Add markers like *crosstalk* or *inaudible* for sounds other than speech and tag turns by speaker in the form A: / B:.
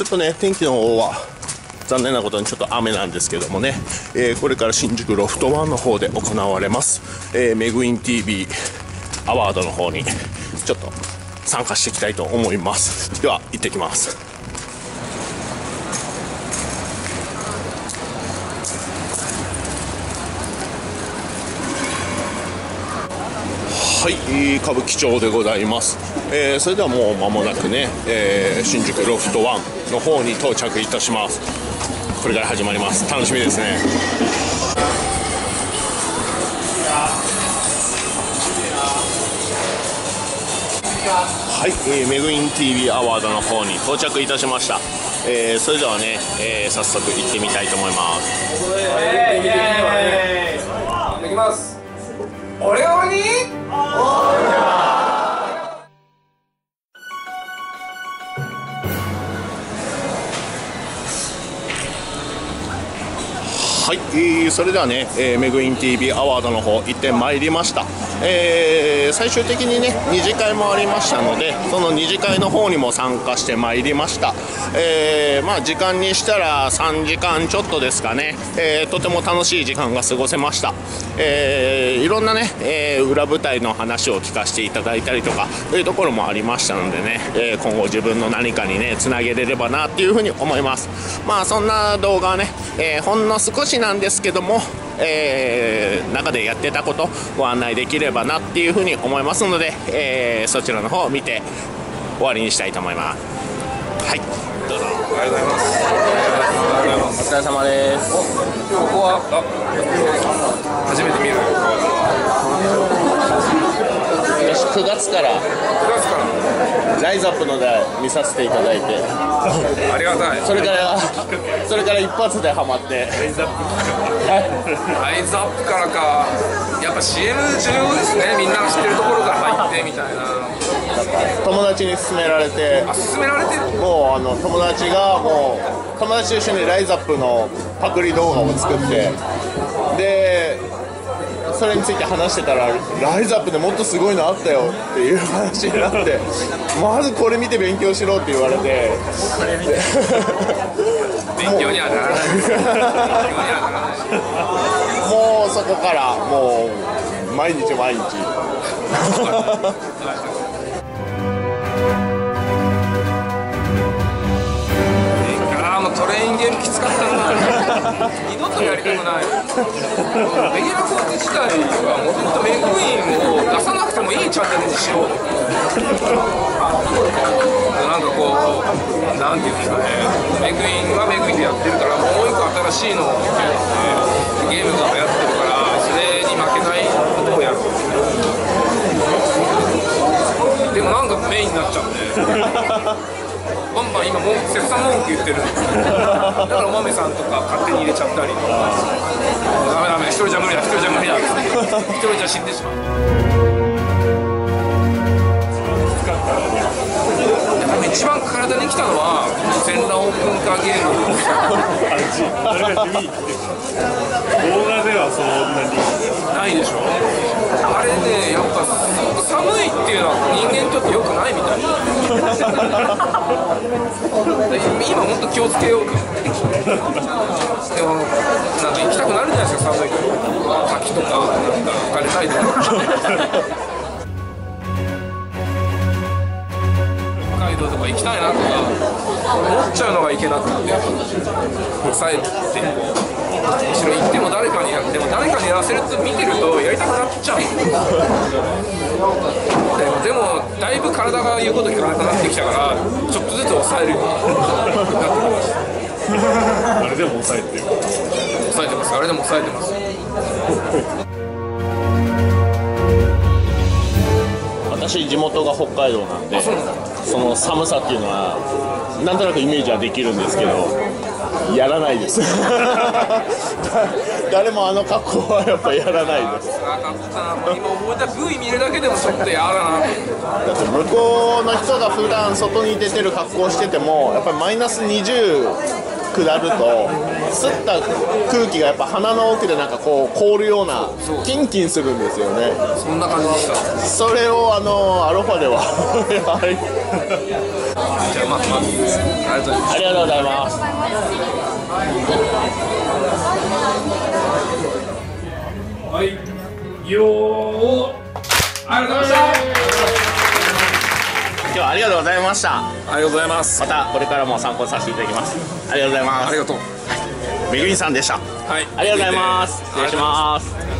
A: ちょっとね天気の方は残念なことにちょっと雨なんですけどもね、えー、これから新宿ロフトワンの方で行われます、えー、メグイン TV アワードの方にちょっと参加していきたいと思います。では行ってきます。はい、歌舞伎町でございます、えー、それではもう間もなくね、えー、新宿ロフト1の方に到着いたします。これから始まります。楽しみですね。はい、えー、メグイン TV アワードの方に到着いたしました、えー、それではね、えー、早速行ってみたいと思います、え
B: ー、い。きます。俺が鬼
A: はい、えー、それではね、えー、メグイン TV アワードの方行ってまいりました、えー、最終的にね2次会もありましたのでその2次会の方にも参加してまいりました、えー、まあ時間にしたら3時間ちょっとですかね、えー、とても楽しい時間が過ごせました、えー、ろんなね、えー、裏舞台の話を聞かせていただいたりとかというところもありましたのでね、えー、今後自分の何かにねつなげれればなっていうふうに思います。まあそんな動画はね、えー、ほんの少しなんですけども、えー、中でやってたことご案内できればなっていうふうに思いますので、えー、そちらの方を見て終わりにしたいと思います。はい。どうぞ。おはようございます。お疲れ様です。ここは初めて見る。私9月から9月から。ライズアップので見させていただいて。
B: ありがたい。
A: それからそれから一発でハマって。ライズアップ。
B: ライズアップからか。やっぱ CM 重要ですね。みんなが知ってるところから入ってみたいな。
A: 友達に勧められて。
B: あ勧められて
A: もうあの友達がもう友達と一緒にライズアップのパクリ動画を作って。でそれについて話してたらライズアップでもっとすごいのあったよっていう話になってまずこれ見て勉強しろって言われて。
B: 勉強にはならない。
A: もうそこからもう毎日毎日 *laughs*
B: 二度とやりたくない。レギュラーコーチ自体はもともとメグインを出さなくてもいいチャンネルにしようなんかこうなんていうんですかね。メグインはメグインでやってるからもう一個新しいのを。ゲームが流行ってるからそれに負けないことをやるでもなんかメインになっちゃうんでバンバン今も切磋文句言ってるんですだからお豆さんとか勝手に入れちゃったりとか。ダメダメ一人じゃ無理だ一人じゃ無理だ一人じゃ死んでしまう。一番体にきたのは全裸オープンカーゲーム。
C: 動画ではそんなに
B: ないでしょ。あれねやっぱ寒いっていうのは人間にとってよくないみたいな。今本当気をつけようと思ってでもなんか行きたくなるじゃないですか寒いから滝とかなんかお金ないとか北海道とか行きたいなとか思っちゃうのがいけなくて抑えてむしろ行っても誰かにやっても誰かにやらせるって見てるとやりたくなっちゃう体が言うこと聞かなくなってきたからちょっとずつ抑えるようになってきました。
C: あれでも抑えてる。
B: 抑えてます。あれでも抑えてます。
A: 私地元が北海道なんでその寒さっていうのはなんとなくイメージはできるんですけどやらないです。誰もあの格好はやっぱやらないです。
B: 今思い出 V 見るだけでもちょっとやらなだ
A: って向こうの人が普段外に出てる格好しててもやっぱりマイナス20下ると吸った空気がやっぱ鼻の奥でなんかこう凍るようなキンキンするんですよね。
B: そんな感じでした。
A: それをあのアロファでははい。
B: じゃあまあまあありがとうございます。
A: ありがとうござい。ます
B: はい。よー。ありがとうございまし
A: 今日はありがとうございました。
B: たありがとうございます。
A: またこれからも参考させていただきます。ありがとうございます。
B: ありがとう。
A: めぐみさんでした。
B: はい。
A: ありがとうございます。失礼します